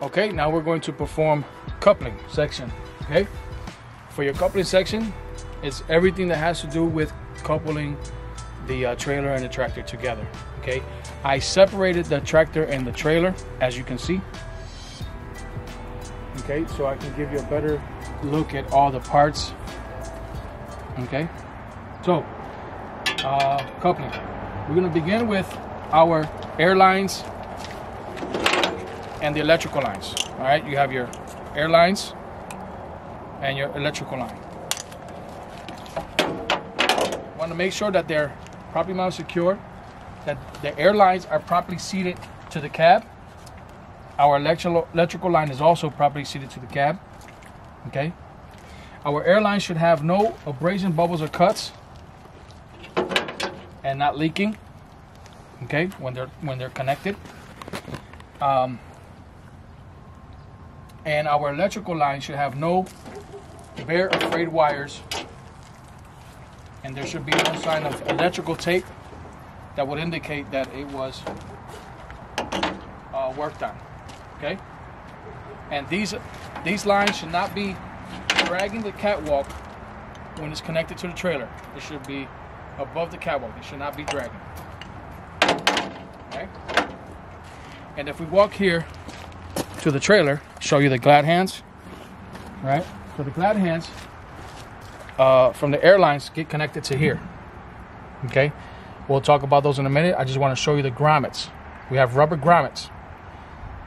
Okay, now we're going to perform coupling section. Okay, for your coupling section, it's everything that has to do with coupling the uh, trailer and the tractor together. Okay, I separated the tractor and the trailer, as you can see. Okay, so I can give you a better look at all the parts. Okay, so uh, coupling. We're gonna begin with our air lines and the electrical lines. All right, you have your air lines and your electrical line. Want to make sure that they're properly mounted secure, that the air lines are properly seated to the cab. Our electrical electrical line is also properly seated to the cab. Okay. Our air line should have no abrasion, bubbles, or cuts, and not leaking. Okay, when they're when they're connected. Um, and our electrical line should have no bare or frayed wires. And there should be no sign of electrical tape that would indicate that it was uh, worked on okay? And these these lines should not be dragging the catwalk when it's connected to the trailer. It should be above the catwalk. It should not be dragging okay? And if we walk here to the trailer, show you the glad hands. Right? So the glad hands uh, from the airlines get connected to here. Okay? We'll talk about those in a minute. I just want to show you the grommets. We have rubber grommets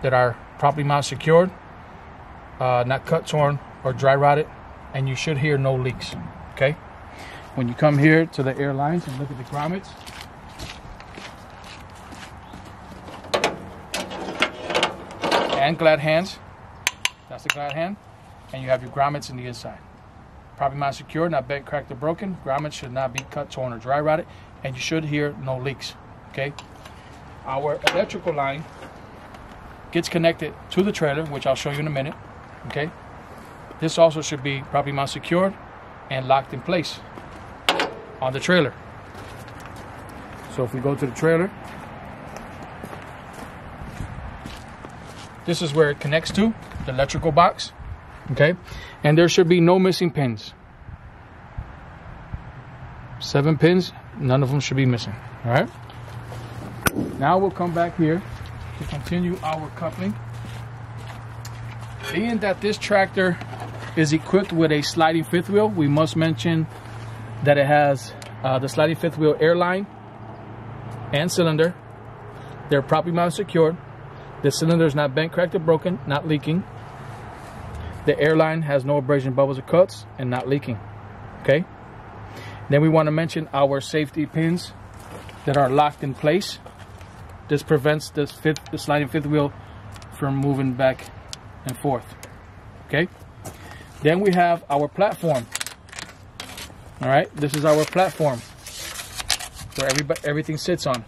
that are properly mounted secured, uh, not cut, torn, or dry rotted, and you should hear no leaks. Okay? When you come here to the airlines and look at the grommets, and glad hands. That's the glad hand. And you have your grommets in the inside. Properly mounted secure, not bent, cracked, or broken. Grommets should not be cut, torn, or dry rotted. And you should hear no leaks. Okay? Our electrical line gets connected to the trailer, which I'll show you in a minute. Okay? This also should be properly mounted secured and locked in place on the trailer. So if we go to the trailer, This is where it connects to the electrical box. Okay. And there should be no missing pins. Seven pins, none of them should be missing. All right. Now we'll come back here to continue our coupling. Being that this tractor is equipped with a sliding fifth wheel, we must mention that it has uh, the sliding fifth wheel airline and cylinder. They're properly mounted secured. The cylinder is not bent, cracked, or broken, not leaking. The airline has no abrasion, bubbles, or cuts, and not leaking. Okay? Then we want to mention our safety pins that are locked in place. This prevents this fifth, the sliding fifth wheel from moving back and forth. Okay? Then we have our platform. All right, this is our platform where everybody, everything sits on.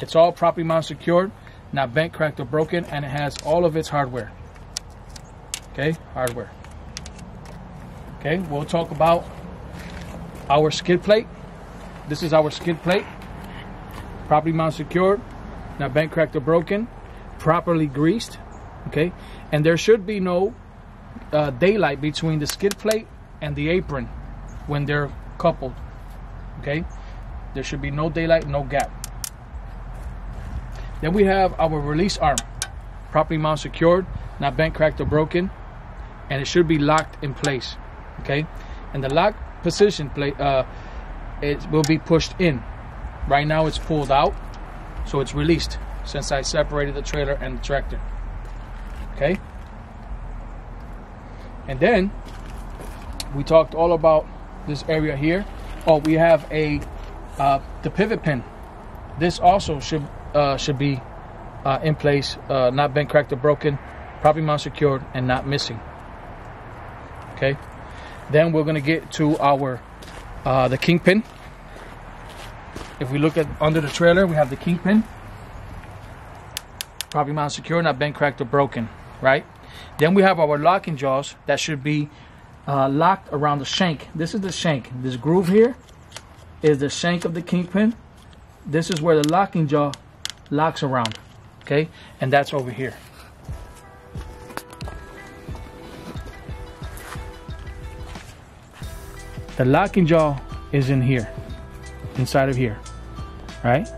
It's all properly mounted secured not bent, cracked, or broken, and it has all of its hardware. Okay, hardware. Okay, we'll talk about our skid plate. This is our skid plate. Properly mounted secured, not bent, cracked, or broken, properly greased. Okay, and there should be no uh, daylight between the skid plate and the apron when they're coupled. Okay, there should be no daylight, no gap. Then we have our release arm, properly mounted secured, not bent, cracked, or broken, and it should be locked in place. Okay, and the lock position plate, uh, it will be pushed in. Right now it's pulled out, so it's released since I separated the trailer and the tractor. Okay, and then we talked all about this area here. Oh, we have a uh, the pivot pin. This also should uh, should be uh, in place, uh, not been cracked or broken, properly mounted secured, and not missing. Okay. Then we're gonna get to our uh, the kingpin. If we look at under the trailer, we have the kingpin, properly mounted secure, not bent, cracked, or broken. Right. Then we have our locking jaws that should be uh, locked around the shank. This is the shank. This groove here is the shank of the kingpin. This is where the locking jaw locks around, okay? And that's over here. The locking jaw is in here, inside of here, right?